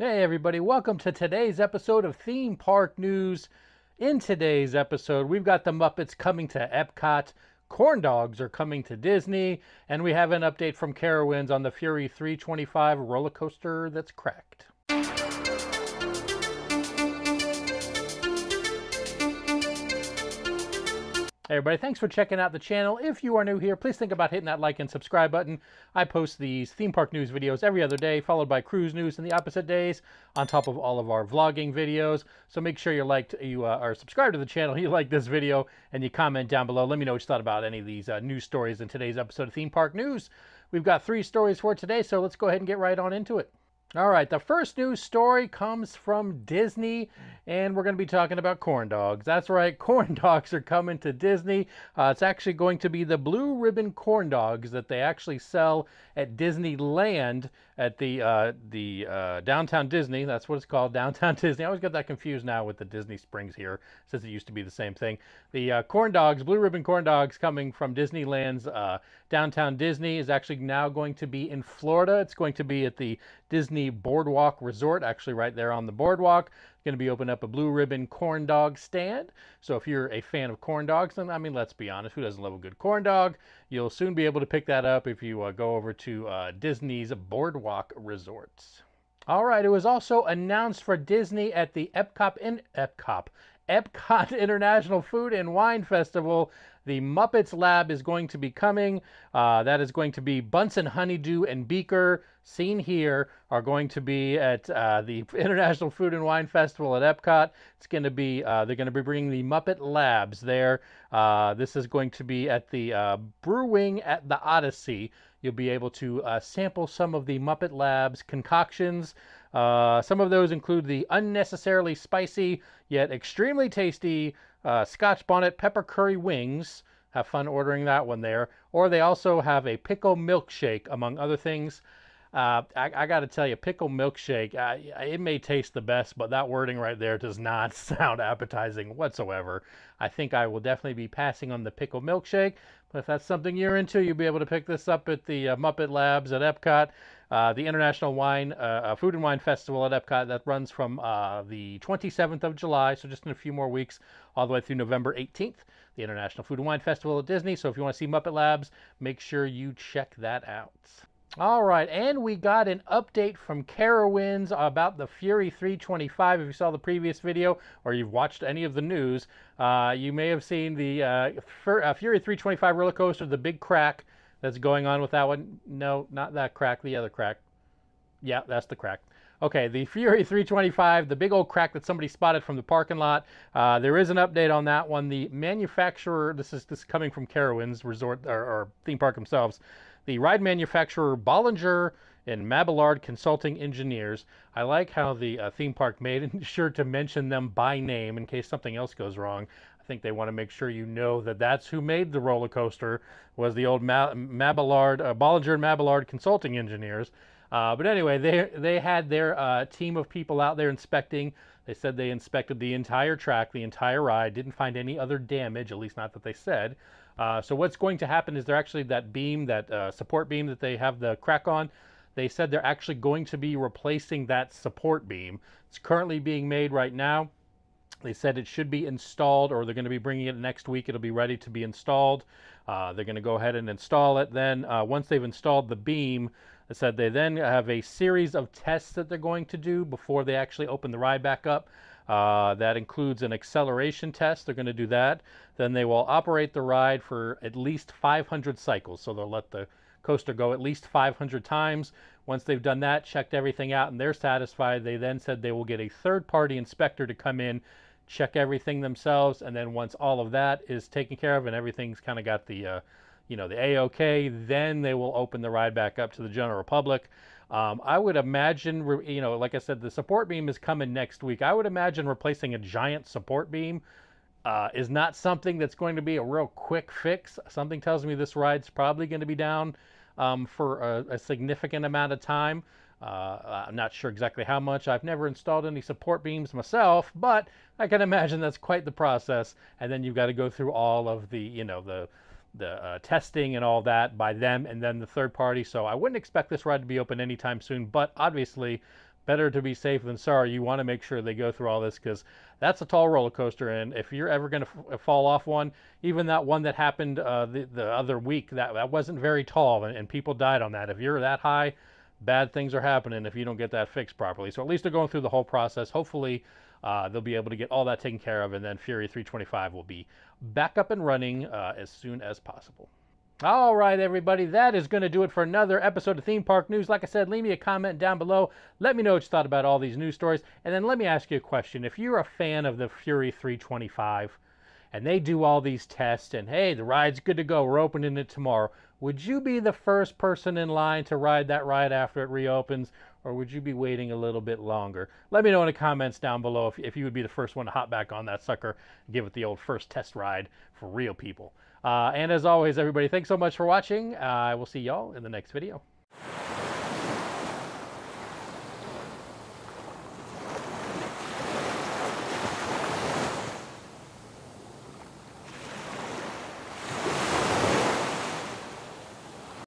Hey, everybody, welcome to today's episode of Theme Park News. In today's episode, we've got the Muppets coming to Epcot, corn dogs are coming to Disney, and we have an update from Carowinds on the Fury 325 roller coaster that's cracked. Hey everybody, thanks for checking out the channel. If you are new here, please think about hitting that like and subscribe button. I post these theme park news videos every other day, followed by cruise news in the opposite days, on top of all of our vlogging videos. So make sure you liked, you uh, are subscribed to the channel, you like this video, and you comment down below. Let me know what you thought about any of these uh, news stories in today's episode of Theme Park News. We've got three stories for today, so let's go ahead and get right on into it. All right, the first news story comes from Disney, and we're going to be talking about corn dogs. That's right, corn dogs are coming to Disney. Uh, it's actually going to be the blue ribbon corn dogs that they actually sell at Disneyland at the uh, the uh, downtown Disney. That's what it's called, downtown Disney. I always get that confused now with the Disney Springs here, since it used to be the same thing. The uh, corn dogs, blue ribbon corn dogs, coming from Disneyland's uh, downtown Disney, is actually now going to be in Florida. It's going to be at the Disney Boardwalk Resort, actually right there on the boardwalk going to be opening up a blue ribbon corn dog stand. So if you're a fan of corn dogs, then I mean, let's be honest, who doesn't love a good corn dog? You'll soon be able to pick that up if you uh, go over to uh, Disney's Boardwalk Resorts. All right, it was also announced for Disney at the Epcot in Epcot Epcot International Food and Wine Festival. The Muppets Lab is going to be coming. Uh, that is going to be Bunsen Honeydew and Beaker, seen here, are going to be at uh, the International Food and Wine Festival at Epcot. It's going to be, uh, they're going to be bringing the Muppet Labs there. Uh, this is going to be at the uh, Brewing at the Odyssey. You'll be able to uh, sample some of the Muppet Labs concoctions. Uh, some of those include the unnecessarily spicy yet extremely tasty uh, Scotch bonnet pepper curry wings. Have fun ordering that one there. Or they also have a pickle milkshake, among other things. Uh, I, I got to tell you, pickle milkshake, uh, it may taste the best, but that wording right there does not sound appetizing whatsoever. I think I will definitely be passing on the pickle milkshake, but if that's something you're into, you'll be able to pick this up at the uh, Muppet Labs at Epcot. Uh, the International Wine uh, Food and Wine Festival at Epcot that runs from the 27th of July, so just in a few more weeks, all the way through November 18th. The International Food and Wine Festival at Disney. So if you want to see Muppet Labs, make sure you check that out. All right, and we got an update from Carowinds about the Fury 325. If you saw the previous video or you've watched any of the news, uh, you may have seen the uh, uh Fury 325 roller coaster, the big crack that's going on with that one. No, not that crack, the other crack. Yeah, that's the crack. Okay, the Fury 325, the big old crack that somebody spotted from the parking lot. Uh, there is an update on that one. The manufacturer, this is this is coming from Carowinds Resort or, or theme park themselves. The ride manufacturer Bollinger and Mabillard Consulting Engineers. I like how the uh, theme park made sure to mention them by name in case something else goes wrong I think they want to make sure you know that that's who made the roller coaster was the old Ma- Mabillard, uh, Bollinger and Mabillard consulting engineers. Uh, but anyway, they they had their uh, team of people out there inspecting. They said they inspected the entire track, the entire ride, didn't find any other damage, at least not that they said. Uh, so what's going to happen is they're actually that beam, that uh, support beam that they have the crack on. They said they're actually going to be replacing that support beam. It's currently being made right now. They said it should be installed, or they're going to be bringing it next week. It'll be ready to be installed. Uh, they're going to go ahead and install it. Then, uh, once they've installed the beam, they said they then have a series of tests that they're going to do before they actually open the ride back up. Uh, that includes an acceleration test. They're going to do that. Then they will operate the ride for at least 500 cycles. So they'll let the coaster go at least 500 times. Once they've done that, checked everything out, and they're satisfied, they then said they will get a third party inspector to come in check everything themselves, and then once all of that is taken care of and everything's kind of got the, uh, you know, the A-OK, then they will open the ride back up to the general public. Um, I would imagine, you know, like I said, the support beam is coming next week. I would imagine replacing a giant support beam uh, is not something that's going to be a real quick fix. Something tells me this ride's probably going to be down um, for a, a significant amount of time. Uh, I'm not sure exactly how much. I've never installed any support beams myself, but I can imagine that's quite the process. And then you've got to go through all of the, you know, the the uh, testing and all that by them, and then the third party. So I wouldn't expect this ride to be open anytime soon. But obviously, better to be safe than sorry. You want to make sure they go through all this because that's a tall roller coaster. And if you're ever going to f- uh, fall off one, even that one that happened uh, the, the other week, that, that wasn't very tall and, and people died on that. If you're that high, bad things are happening if you don't get that fixed properly. So at least they're going through the whole process. Hopefully, uh, they'll be able to get all that taken care of, and then Fury 325 will be back up and running uh, as soon as possible. All right, everybody, that is going to do it for another episode of Theme Park News. Like I said, leave me a comment down below. Let me know what you thought about all these news stories. And then let me ask you a question. If you're a fan of the Fury 325 and they do all these tests and hey, the ride's good to go, we're opening it tomorrow, would you be the first person in line to ride that ride after it reopens? Or would you be waiting a little bit longer? Let me know in the comments down below if, if you would be the first one to hop back on that sucker and give it the old first test ride for real people. Uh, and as always, everybody, thanks so much for watching. Uh, I will see y'all in the next video.